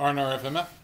RNRFMF.